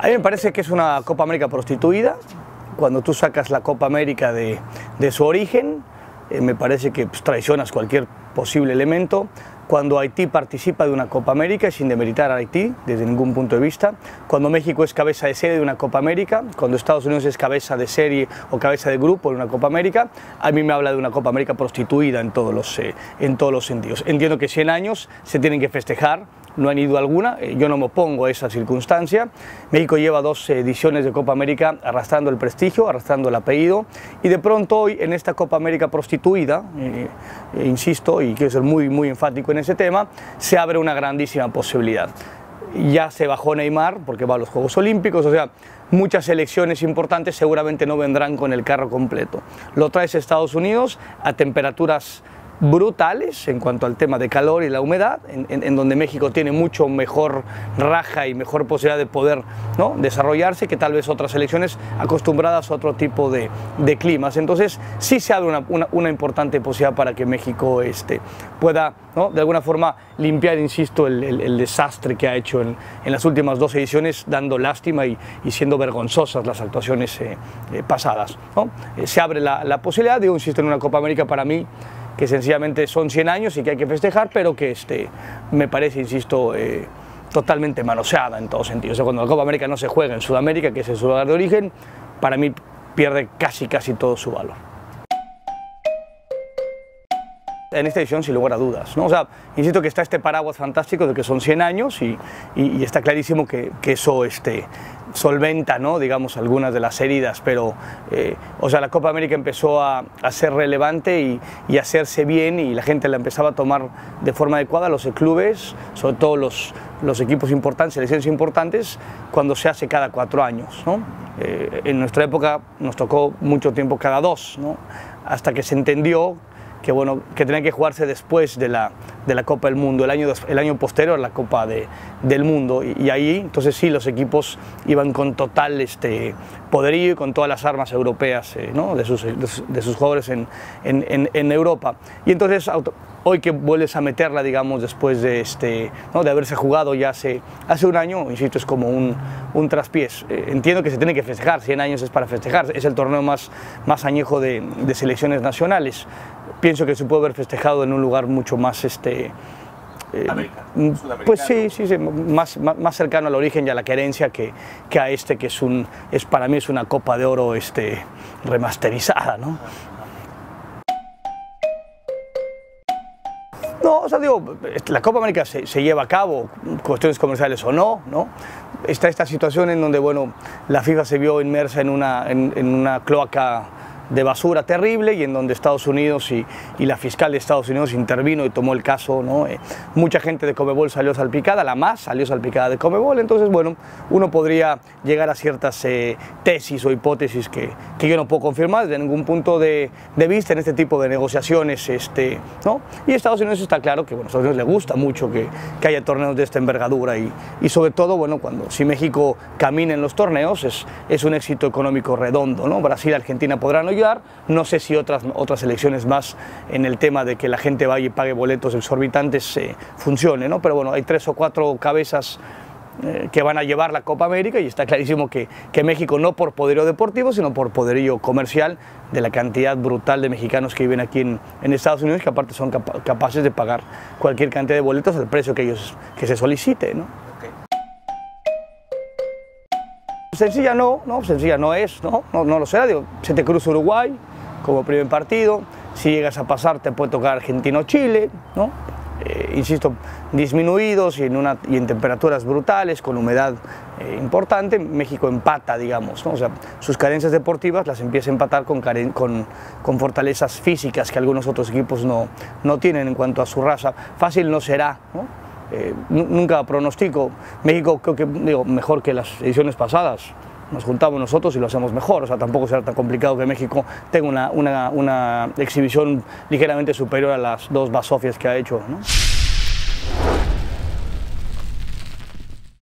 A mí me parece que es una Copa América prostituida. Cuando tú sacas la Copa América de, de su origen, eh, me parece que pues, traicionas cualquier posible elemento. Cuando Haití participa de una Copa América, sin demeritar a Haití desde ningún punto de vista. Cuando México es cabeza de serie de una Copa América. Cuando Estados Unidos es cabeza de serie o cabeza de grupo de una Copa América. A mí me habla de una Copa América prostituida en todos los, eh, en todos los sentidos. Entiendo que 100 años se tienen que festejar no han ido alguna, eh, yo no me opongo a esa circunstancia. México lleva dos ediciones de Copa América arrastrando el prestigio, arrastrando el apellido, y de pronto hoy en esta Copa América prostituida, eh, eh, insisto, y quiero ser muy, muy enfático en ese tema, se abre una grandísima posibilidad. Ya se bajó Neymar porque va a los Juegos Olímpicos, o sea, muchas selecciones importantes seguramente no vendrán con el carro completo. Lo traes a Estados Unidos a temperaturas brutales en cuanto al tema de calor y la humedad, en, donde México tiene mucho mejor raja y mejor posibilidad de poder ¿no? desarrollarse que tal vez otras elecciones acostumbradas a otro tipo de, de climas. Entonces sí se abre una, una, importante posibilidad para que México este, pueda ¿no? de alguna forma limpiar, insisto, el, el, desastre que ha hecho en, en, las últimas dos ediciones, dando lástima y, siendo vergonzosas las actuaciones eh, eh, pasadas. ¿no? Eh, se abre la, la posibilidad, digo, insisto, en una Copa América para mí que sencillamente son 100 años y que hay que festejar, pero que este, me parece, insisto, eh, totalmente manoseada en todos sentidos. Cuando la Copa América no se juega en Sudamérica, que es su lugar de origen, para mí pierde casi, casi todo su valor. En esta edición, sin lugar a dudas. ¿no? O sea, insisto que está este paraguas fantástico de que son 100 años y, y, está clarísimo que, que eso este, solventa, ¿no? digamos, algunas de las heridas, pero, eh, o sea, la Copa América empezó a, ser relevante y, a hacerse bien y la gente la empezaba a tomar de forma adecuada, los clubes, sobre todo los, los equipos importantes, selecciones importantes, cuando se hace cada cuatro años, ¿no? Eh, en nuestra época nos tocó mucho tiempo cada dos, ¿no? Hasta que se entendió que, bueno, que tenía que jugarse después de la, de la Copa del Mundo, el año, el año posterior a la Copa de, del Mundo. Y, y, ahí, entonces sí, los equipos iban con total este, poderío y con todas las armas europeas eh, ¿no? de, sus, de, sus, jugadores en, en, en, Europa. Y entonces, hoy que vuelves a meterla, digamos, después de, este, ¿no? de haberse jugado ya hace, hace un año, insisto, es como un, un traspiés. Eh, entiendo que se tiene que festejar, 100 años es para festejar, es el torneo más, más añejo de, de selecciones nacionales. Pienso que se puede haber festejado en un lugar mucho más... Este, eh, América, pues sí, sí, sí más, más, más, cercano al origen y a la querencia que, que, a este, que es un, es, para mí es una copa de oro este, remasterizada, ¿no? No, o sea, digo, la Copa América se, se, lleva a cabo, cuestiones comerciales o no, ¿no? Está esta situación en donde, bueno, la FIFA se vio inmersa en una, en, en una cloaca de basura terrible y en donde Estados Unidos y, y, la fiscal de Estados Unidos intervino y tomó el caso. ¿no? Eh, mucha gente de Comebol salió salpicada, la más salió salpicada de Comebol, entonces bueno, uno podría llegar a ciertas eh, tesis o hipótesis que, que, yo no puedo confirmar desde ningún punto de, de, vista en este tipo de negociaciones. Este, ¿no? Y Estados Unidos está claro que bueno, a Estados Unidos le gusta mucho que, que haya torneos de esta envergadura y, y, sobre todo, bueno, cuando si México camina en los torneos es, es un éxito económico redondo. ¿no? Brasil, Argentina podrán no No sé si otras, otras elecciones más en el tema de que la gente vaya y pague boletos exorbitantes eh, funcione, ¿no? Pero bueno, hay tres o cuatro cabezas eh, que van a llevar la Copa América y está clarísimo que, que, México no por poderío deportivo, sino por poderío comercial de la cantidad brutal de mexicanos que viven aquí en, en Estados Unidos que aparte son capa capaces de pagar cualquier cantidad de boletos al precio que ellos que se solicite, ¿no? Sencilla no, no, sencilla no es, no, no, no lo será, digo, se te cruza Uruguay como primer partido, si llegas a pasar te puede tocar Argentina o Chile, ¿no? Eh, insisto, disminuidos y en, una, y en temperaturas brutales, con humedad eh, importante, México empata, digamos, ¿no? o sea, sus carencias deportivas las empieza a empatar con, con, con, fortalezas físicas que algunos otros equipos no, no tienen en cuanto a su raza. Fácil no será. Eh, nunca pronostico. México creo que digo, mejor que las ediciones pasadas. Nos juntamos nosotros y lo hacemos mejor. O sea, tampoco será tan complicado que México tenga una, una, una exhibición ligeramente superior a las dos basofias que ha hecho.